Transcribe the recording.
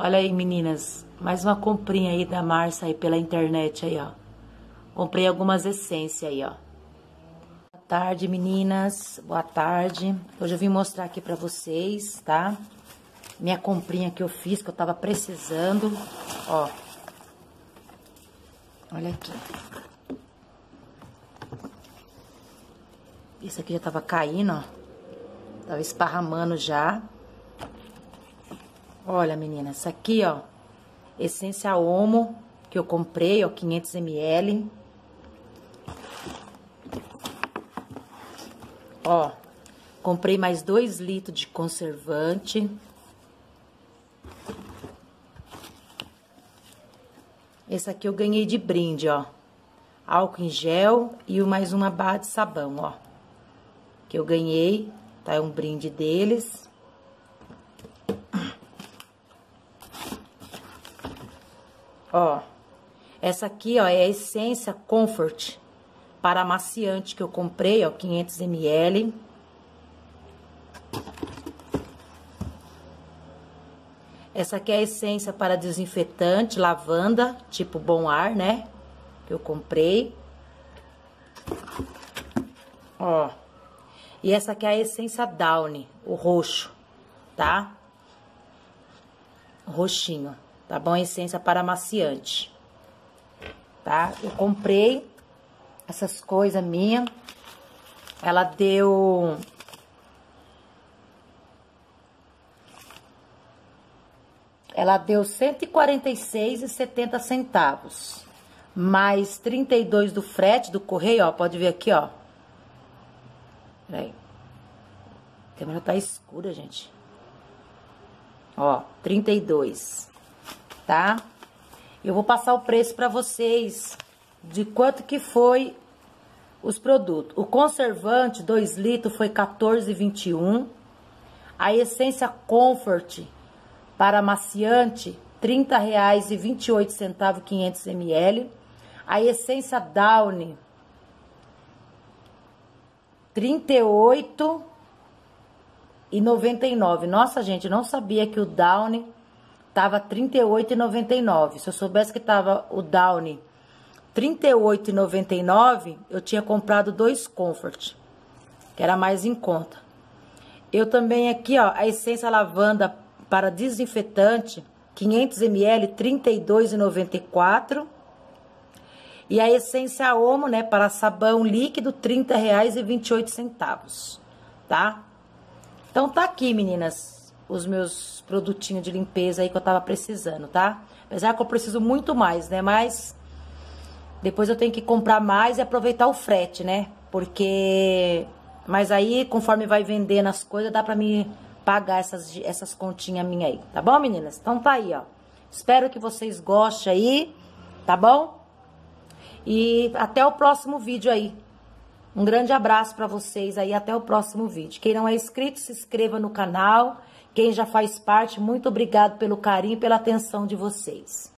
Olha aí, meninas. Mais uma comprinha aí da Marcia aí pela internet aí, ó. Comprei algumas essências aí, ó. Boa tarde, meninas. Boa tarde. Hoje eu vim mostrar aqui pra vocês, tá? Minha comprinha que eu fiz, que eu tava precisando. Ó. Olha aqui. Esse aqui já tava caindo, ó. Tava esparramando já. Olha, menina, essa aqui, ó, essência Omo, que eu comprei, ó, 500 ml. Ó, comprei mais 2 litros de conservante. Esse aqui eu ganhei de brinde, ó. Álcool em gel e mais uma barra de sabão, ó. Que eu ganhei, tá? É um brinde deles. Ó, essa aqui, ó, é a essência Comfort para amaciante que eu comprei, ó, 500 ml. Essa aqui é a essência para desinfetante, lavanda, tipo bom ar, né? Que eu comprei. Ó. E essa aqui é a essência Downy, o roxo, tá? Roxinho tá bom? Essência para maciante, tá? Eu comprei essas coisas minha, ela deu... Ela deu 146,70 centavos, mais 32 do frete do correio, ó, pode ver aqui, ó. Peraí. A câmera tá escura, gente. Ó, 32 tá? Eu vou passar o preço para vocês de quanto que foi os produtos. O conservante 2 litros foi 14,21. A essência Comfort para maciante R$ 30,28 500 ml. A essência Downy R$ 38,99. Nossa, gente, não sabia que o Downy tava 38,99. Se eu soubesse que tava o Downy 38,99, eu tinha comprado dois Comfort, que era mais em conta. Eu também aqui, ó, a essência lavanda para desinfetante, 500 ml, 32,94. E a essência Omo, né, para sabão líquido, R$ 30,28, tá? Então tá aqui, meninas os meus produtinhos de limpeza aí que eu tava precisando, tá? Apesar que eu preciso muito mais, né? Mas depois eu tenho que comprar mais e aproveitar o frete, né? Porque... Mas aí, conforme vai vendendo as coisas, dá pra me pagar essas, essas continhas minhas aí, tá bom, meninas? Então tá aí, ó. Espero que vocês gostem aí, tá bom? E até o próximo vídeo aí. Um grande abraço pra vocês aí, até o próximo vídeo. Quem não é inscrito, se inscreva no canal quem já faz parte, muito obrigado pelo carinho e pela atenção de vocês.